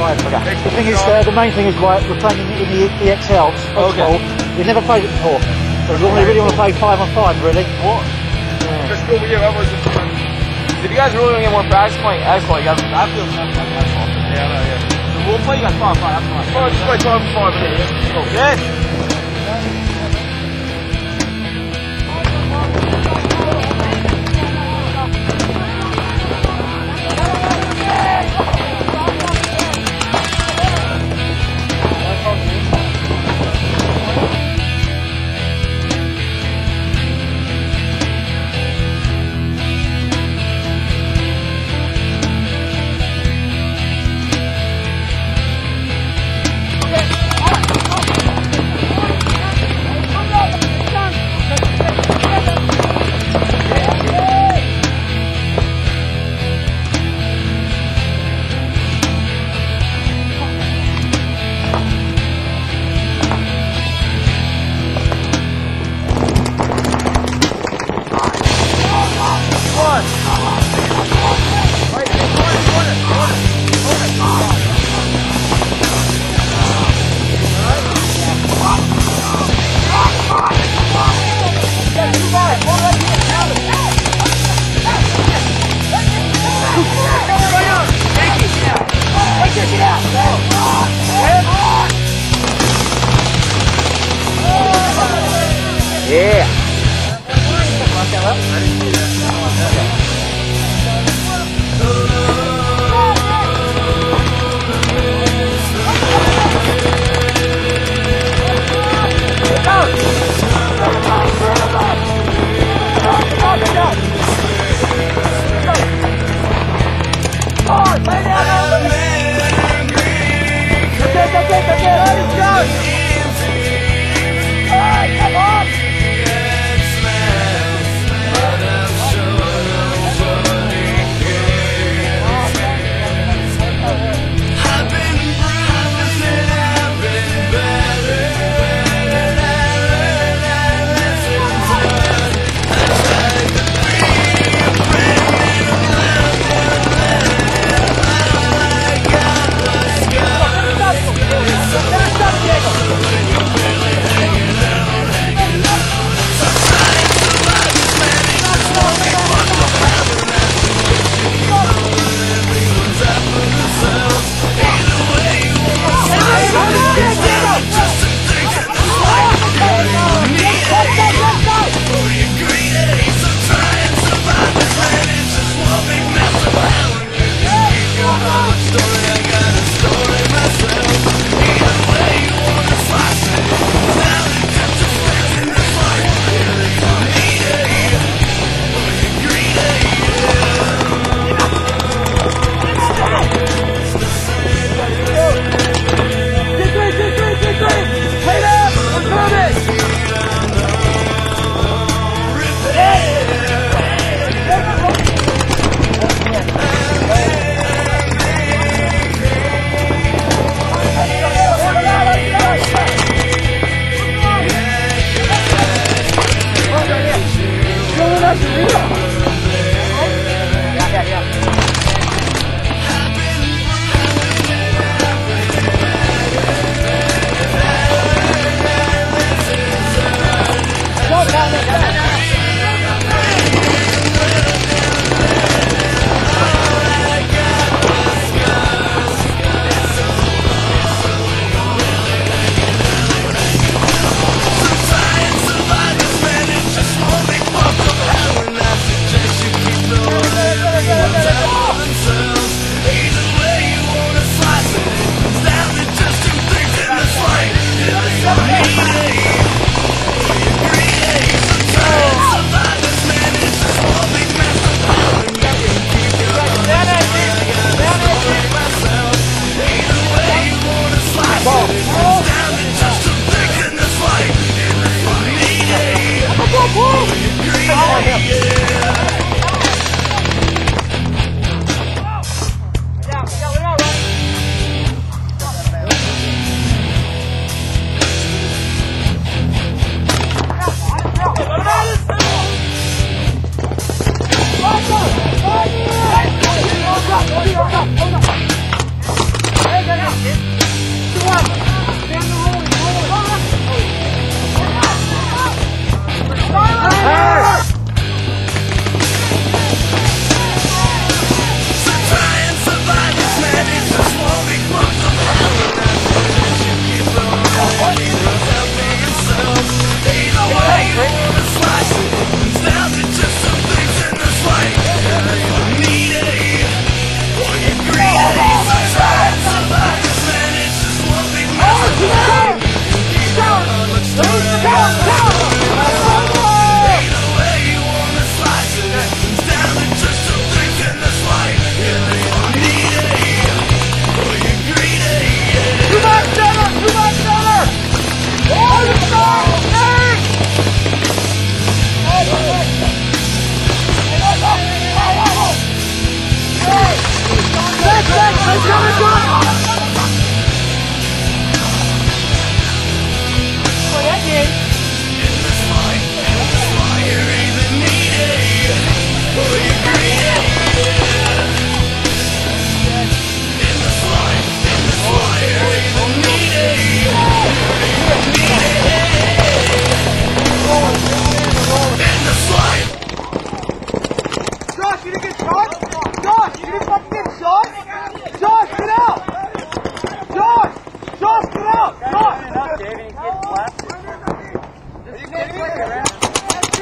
The thing is, uh, the main thing is right, we're playing in the, in the NXL. Okay. X-Ball. We've never played it before. So we really, really want to play five on five, really. What? Just over here, I wasn't. If you guys really want to get more practice playing X-Ball, you guys, I feel like playing X-Ball. Yeah, I know, yeah. So we'll play you guys five on five. That's fine. Just play five and five. Okay. Yeah.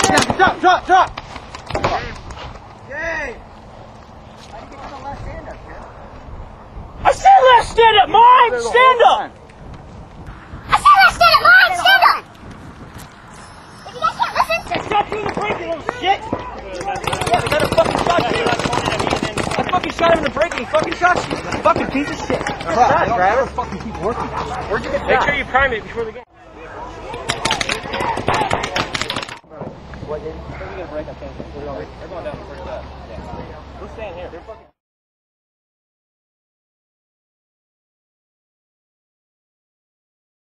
Yeah, drop, drop, drop! I said let's stand up, mine! Stand up! I said let's stand up, mine, stand up! If you guys can't listen, Stop doing the break, you little shit! Yeah, they got a fucking shot you. I fucking shot him in the break and he fucking shot you. Fucking piece of shit. Trash, Travis. Fucking keep working. Where'd you get Make sure you prime it before the game. Are gonna break? I think. We're going down the first set. Yeah. We're staying here. They're fucking.